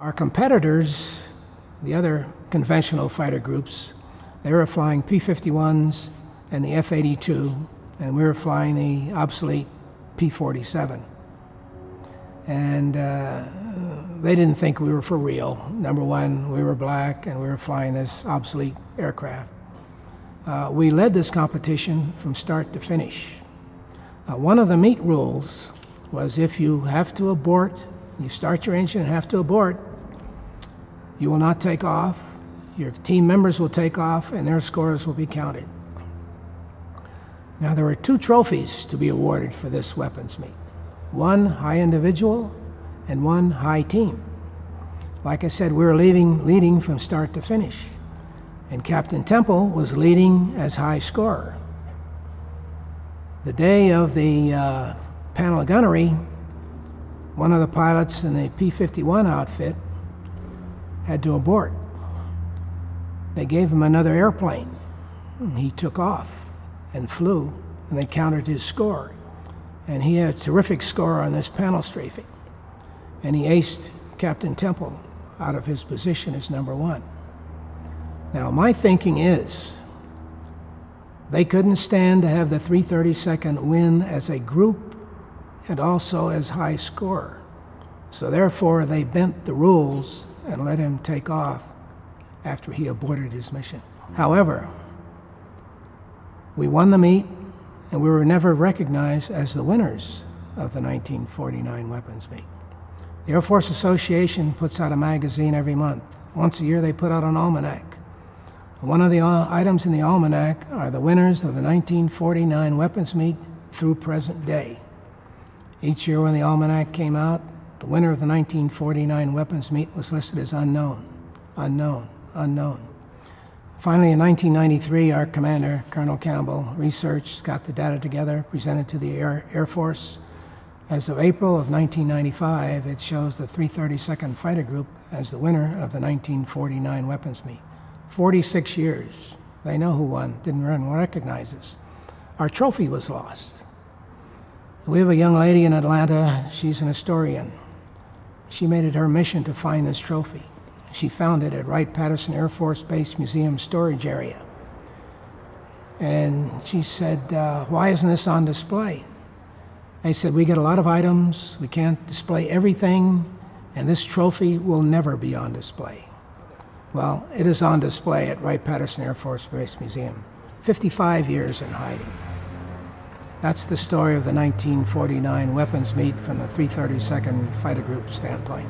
Our competitors, the other conventional fighter groups, they were flying P 51s and the F 82, and we were flying the obsolete P 47. And uh, they didn't think we were for real. Number one, we were black and we were flying this obsolete aircraft. Uh, we led this competition from start to finish. Uh, one of the meet rules was if you have to abort, you start your engine and have to abort, you will not take off. Your team members will take off and their scores will be counted. Now, there are two trophies to be awarded for this weapons meet one high individual and one high team. Like I said, we were leading, leading from start to finish. And Captain Temple was leading as high scorer. The day of the uh, panel gunnery, one of the pilots in the P 51 outfit had to abort. They gave him another airplane. He took off and flew, and they counted his score. And he had a terrific score on this panel strafing. And he aced Captain Temple out of his position as number one. Now, my thinking is they couldn't stand to have the 332nd win as a group and also as high scorer. So, therefore, they bent the rules and let him take off after he aborted his mission. However, we won the meet and we were never recognized as the winners of the 1949 weapons meet. The Air Force Association puts out a magazine every month. Once a year, they put out an almanac. One of the uh, items in the almanac are the winners of the 1949 weapons meet through present day. Each year, when the almanac came out, the winner of the 1949 weapons meet was listed as unknown, unknown, unknown. Finally, in 1993, our commander, Colonel Campbell, researched, got the data together, presented to the Air, Air Force. As of April of 1995, it shows the 332nd Fighter Group as the winner of the 1949 weapons meet. 46 years. They know who won, didn't recognize us. Our trophy was lost. We have a young lady in Atlanta, she's an historian. She made it her mission to find this trophy. She found it at Wright Patterson Air Force Base Museum storage area. And she said, uh, Why isn't this on display? They said, We get a lot of items, we can't display everything, and this trophy will never be on display. Well, it is on display at Wright Patterson Air Force Base Museum. 55 years in hiding. That's the story of the 1949 weapons meet from the 332nd Fighter Group standpoint.